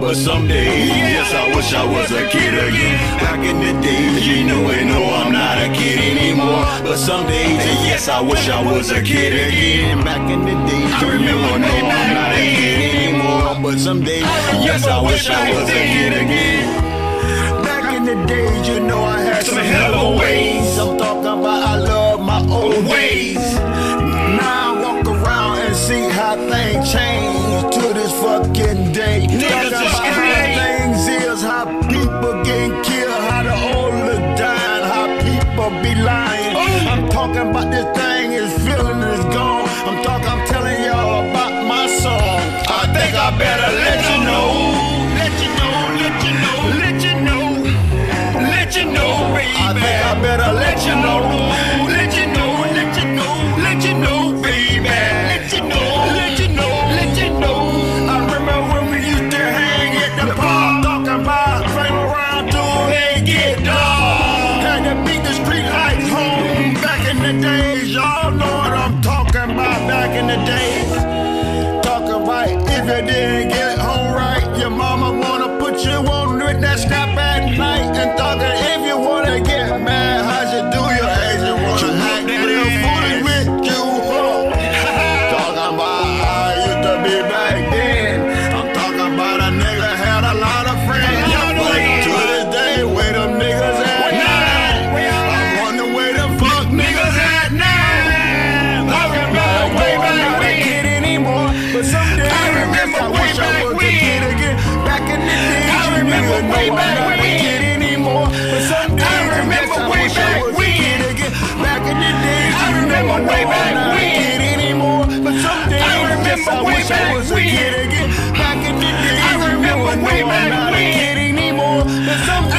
but someday, yes, I wish I was a kid again. Back in the days, you know it, no, I'm not a kid anymore. But someday, yes, I wish I was a kid again. Back in the days, you remember. no, I'm not a kid anymore. But someday, yes, I wish I was a kid again In the days, you know I had some, some hell of ways. I'm talking about I love my old ways. gonna be lying. Oh. I'm talking about this thing, it's feeling is gone. I'm talking, I'm telling back in the days. Talking about if you didn't get remember way back when. anymore, but someday I remember way back when. Back in the days, I remember way back when. anymore, but someday I remember way back when. Back in the days, I remember way back when. anymore, but someday.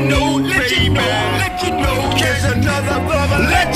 you know, let you know, let you know, there's another brother. Let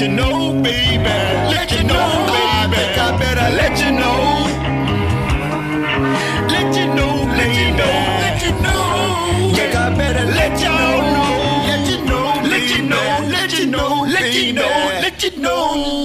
you know, baby. Let you know, I baby. I think I better let you know. Let you know, let you know, let you know. Think I better let y'all know. Let you know, let you know, let you know, let you know, let you know.